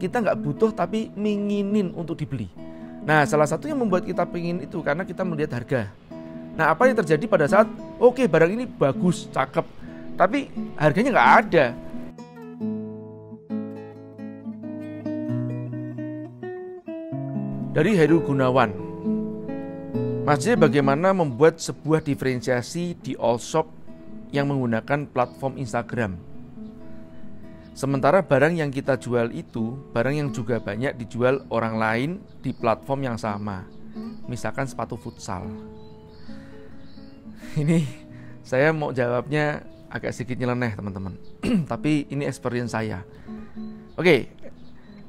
kita nggak butuh tapi minginin untuk dibeli. Nah, salah satu yang membuat kita pingin itu karena kita melihat harga. Nah, apa yang terjadi pada saat oke okay, barang ini bagus, cakep, tapi harganya nggak ada. Dari Heru Gunawan, Masnya bagaimana membuat sebuah diferensiasi di all shop yang menggunakan platform Instagram? Sementara barang yang kita jual itu barang yang juga banyak dijual orang lain di platform yang sama. Misalkan sepatu futsal. Ini saya mau jawabnya agak sedikit nyeleneh teman-teman. Tapi ini experience saya. Oke,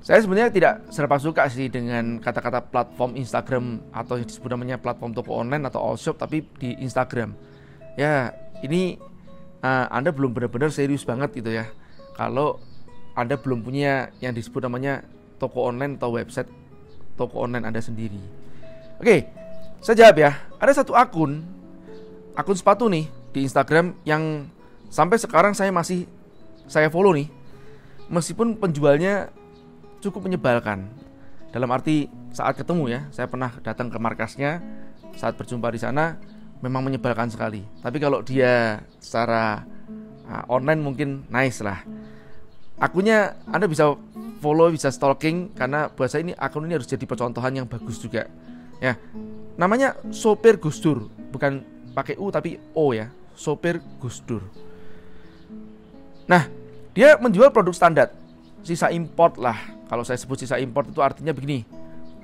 saya sebenarnya tidak serba suka sih dengan kata-kata platform Instagram atau yang disebut namanya platform toko online atau all shop tapi di Instagram. Ya, ini uh, Anda belum benar-benar serius banget gitu ya kalau Anda belum punya yang disebut namanya toko online atau website toko online Anda sendiri. Oke, saya jawab ya. Ada satu akun, akun sepatu nih di Instagram yang sampai sekarang saya masih saya follow nih. Meskipun penjualnya cukup menyebalkan. Dalam arti saat ketemu ya, saya pernah datang ke markasnya, saat berjumpa di sana memang menyebalkan sekali. Tapi kalau dia secara uh, online mungkin nice lah akunnya Anda bisa follow, bisa stalking karena buat saya ini akun ini harus jadi percontohan yang bagus juga. Ya. Namanya Sopir Gusdur, bukan pakai U tapi O ya. Sopir Gusdur. Nah, dia menjual produk standar, sisa import lah. Kalau saya sebut sisa import itu artinya begini.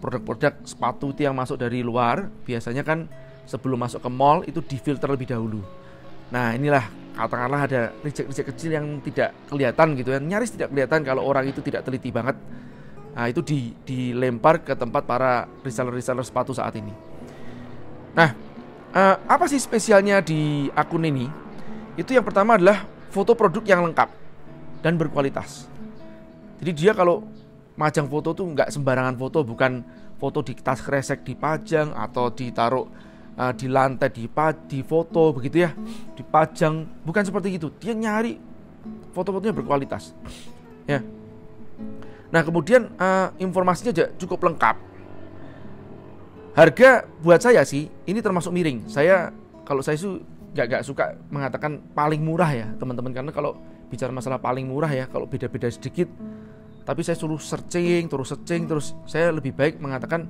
Produk-produk sepatu yang masuk dari luar biasanya kan sebelum masuk ke mall itu difilter lebih dahulu. Nah, inilah katakanlah ada reject-reject kecil yang tidak kelihatan gitu ya. Nyaris tidak kelihatan kalau orang itu tidak teliti banget. Nah itu di, dilempar ke tempat para reseller-reseller sepatu saat ini. Nah uh, apa sih spesialnya di akun ini? Itu yang pertama adalah foto produk yang lengkap dan berkualitas. Jadi dia kalau majang foto tuh nggak sembarangan foto bukan foto di tas kresek dipajang atau ditaruh uh, di lantai di di foto begitu ya. Dipajang bukan seperti itu. Dia nyari foto-fotonya berkualitas. Ya. Nah kemudian uh, informasinya cukup lengkap. Harga buat saya sih ini termasuk miring. Saya kalau saya itu gak, gak suka mengatakan paling murah ya teman-teman. Karena kalau bicara masalah paling murah ya kalau beda-beda sedikit tapi saya suruh searching terus searching terus saya lebih baik mengatakan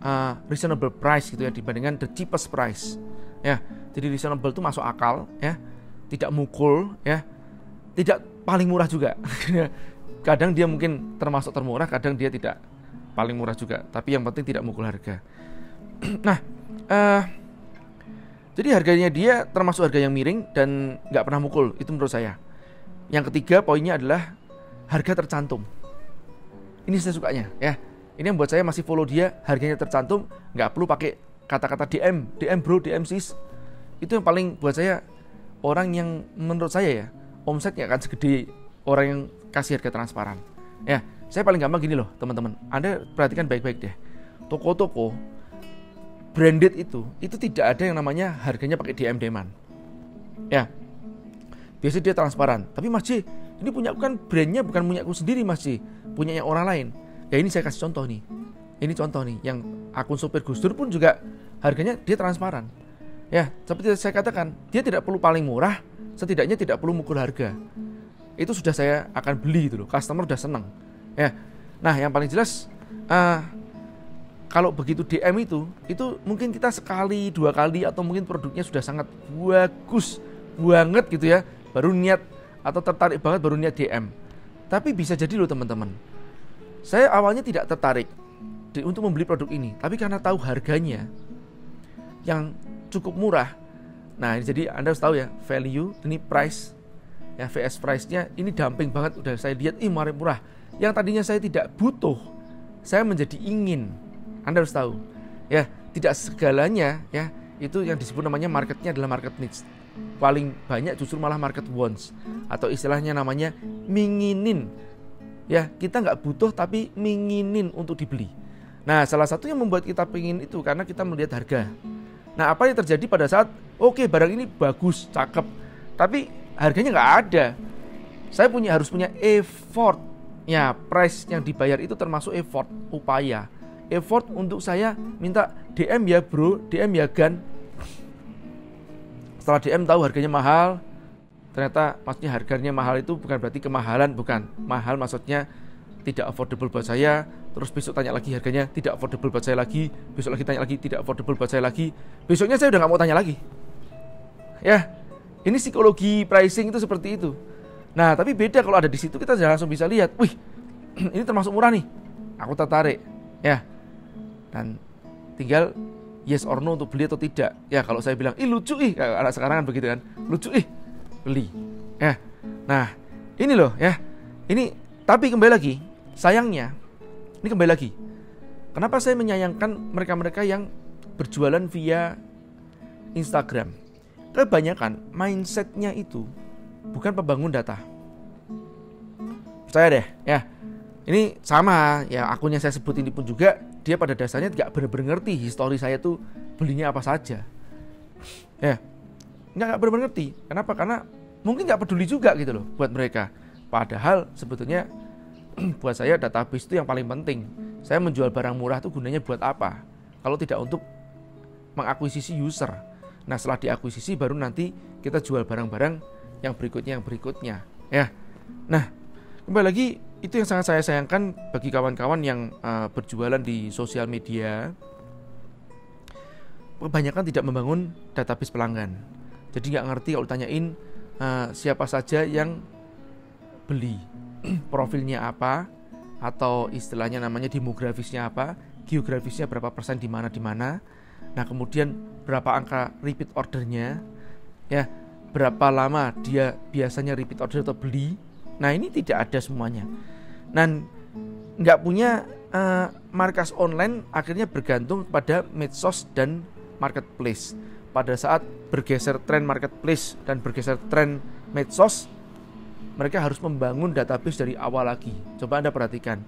uh, reasonable price gitu ya dibandingkan the cheapest price. Ya jadi reasonable itu masuk akal ya. Tidak mukul ya. Tidak paling murah juga. Kadang dia mungkin termasuk termurah kadang dia tidak paling murah juga. Tapi yang penting tidak mukul harga. Nah uh, jadi harganya dia termasuk harga yang miring dan nggak pernah mukul itu menurut saya. Yang ketiga poinnya adalah harga tercantum. Ini saya sukanya ya ini yang buat saya masih follow dia, harganya tercantum, nggak perlu pakai kata-kata DM, DM bro, DM sis. Itu yang paling buat saya orang yang menurut saya ya omsetnya akan segede orang yang kasih harga transparan. Ya, saya paling gampang gini loh teman-teman. Anda perhatikan baik-baik deh. Toko-toko branded itu, itu tidak ada yang namanya harganya pakai DM deman. Ya, biasanya dia transparan. Tapi Mas J, ini punya kan brandnya bukan punya aku sendiri Mas J, punyanya orang lain. Ya ini saya kasih contoh nih. Ini contoh nih yang akun sopir Gus Dur pun juga harganya dia transparan. Ya, seperti saya katakan, dia tidak perlu paling murah, setidaknya tidak perlu mukul harga. Itu sudah saya akan beli itu loh. Customer udah seneng. Ya. Nah, yang paling jelas uh, kalau begitu DM itu, itu mungkin kita sekali, dua kali atau mungkin produknya sudah sangat bagus banget gitu ya, baru niat atau tertarik banget baru niat DM. Tapi bisa jadi loh teman-teman saya awalnya tidak tertarik untuk membeli produk ini, tapi karena tahu harganya yang cukup murah. Nah, jadi Anda harus tahu ya, value ini price ya VS price-nya ini dumping banget udah saya lihat ih murah murah. Yang tadinya saya tidak butuh, saya menjadi ingin. Anda harus tahu. Ya, tidak segalanya ya itu yang disebut namanya marketnya adalah market needs paling banyak justru malah market wants atau istilahnya namanya minginin ya kita nggak butuh tapi minginin untuk dibeli. Nah salah satu yang membuat kita pingin itu karena kita melihat harga. Nah apa yang terjadi pada saat oke okay, barang ini bagus, cakep, tapi harganya nggak ada. Saya punya harus punya effort ya price yang dibayar itu termasuk effort, upaya. Effort untuk saya minta DM ya bro, DM ya Gan. Setelah DM tahu harganya mahal, ternyata maksudnya harganya mahal itu bukan berarti kemahalan, bukan. Mahal maksudnya tidak affordable buat saya, terus besok tanya lagi harganya tidak affordable buat saya lagi, besok lagi tanya lagi tidak affordable buat saya lagi, besoknya saya udah nggak mau tanya lagi. Ya, ini psikologi pricing itu seperti itu. Nah, tapi beda kalau ada di situ kita langsung bisa lihat, wih, ini termasuk murah nih, aku tertarik, ya. Dan tinggal yes or no untuk beli atau tidak. Ya, kalau saya bilang, ih lucu ih, anak sekarang kan begitu kan, lucu ih, beli. Ya, nah ini loh ya, ini tapi kembali lagi, sayangnya, ini kembali lagi, kenapa saya menyayangkan mereka-mereka yang berjualan via Instagram? Kebanyakan mindsetnya itu bukan pembangun data. Percaya deh, ya. Ini sama ya akunnya saya sebut ini pun juga dia pada dasarnya tidak benar-benar ngerti histori saya tuh belinya apa saja. Ya, nggak benar-benar ngerti. Kenapa? Karena mungkin nggak peduli juga gitu loh buat mereka. Padahal sebetulnya buat saya database itu yang paling penting. Saya menjual barang murah itu gunanya buat apa? Kalau tidak untuk mengakuisisi user. Nah setelah diakuisisi baru nanti kita jual barang-barang yang berikutnya yang berikutnya ya nah kembali lagi itu yang sangat saya sayangkan bagi kawan-kawan yang uh, berjualan di sosial media kebanyakan tidak membangun database pelanggan jadi nggak ngerti kalau tanyain uh, siapa saja yang beli profilnya apa atau istilahnya namanya demografisnya apa geografisnya berapa persen di mana di mana nah kemudian berapa angka repeat ordernya ya berapa lama dia biasanya repeat order atau beli. Nah ini tidak ada semuanya. Dan nggak punya uh, markas online akhirnya bergantung pada medsos dan marketplace. Pada saat bergeser tren marketplace dan bergeser tren medsos, mereka harus membangun database dari awal lagi. Coba Anda perhatikan.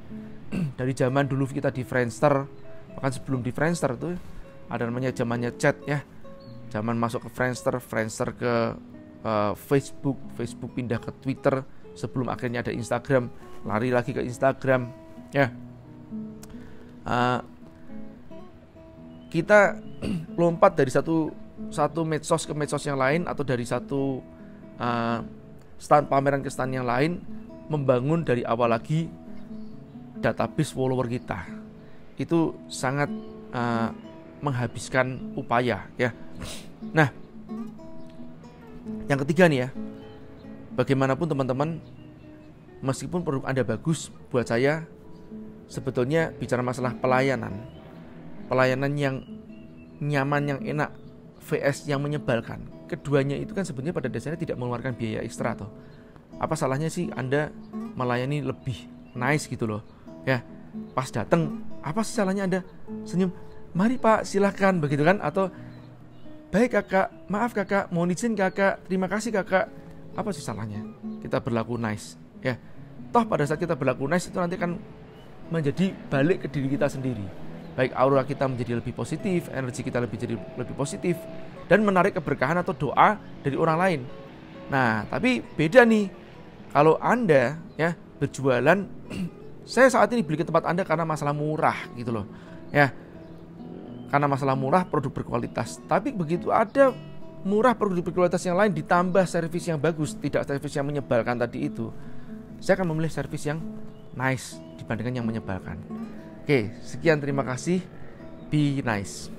dari zaman dulu kita di Friendster, bahkan sebelum di Friendster tuh ada namanya zamannya chat ya. Zaman masuk ke Friendster, Friendster ke uh, Facebook, Facebook pindah ke Twitter sebelum akhirnya ada Instagram, lari lagi ke Instagram, ya. Uh, kita lompat dari satu satu medsos ke medsos yang lain atau dari satu uh, stand pameran ke stand yang lain membangun dari awal lagi database follower kita itu sangat uh, menghabiskan upaya ya. Nah, yang ketiga nih ya, bagaimanapun teman-teman, meskipun produk Anda bagus, buat saya sebetulnya bicara masalah pelayanan, pelayanan yang nyaman, yang enak, VS yang menyebalkan. Keduanya itu kan sebenarnya pada dasarnya tidak mengeluarkan biaya ekstra toh. Apa salahnya sih Anda melayani lebih nice gitu loh. Ya, pas datang, apa sih salahnya Anda senyum? Mari Pak, silahkan begitu kan? Atau Baik kakak, maaf kakak, mohon izin kakak, terima kasih kakak. Apa sih salahnya? Kita berlaku nice, ya. Toh pada saat kita berlaku nice itu nanti akan menjadi balik ke diri kita sendiri. Baik aura kita menjadi lebih positif, energi kita lebih jadi lebih positif, dan menarik keberkahan atau doa dari orang lain. Nah, tapi beda nih. Kalau Anda ya berjualan, saya saat ini beli ke tempat Anda karena masalah murah gitu loh. Ya, karena masalah murah produk berkualitas. Tapi begitu ada murah produk berkualitas yang lain ditambah servis yang bagus, tidak servis yang menyebalkan tadi itu, saya akan memilih servis yang nice dibandingkan yang menyebalkan. Oke, sekian terima kasih. Be nice.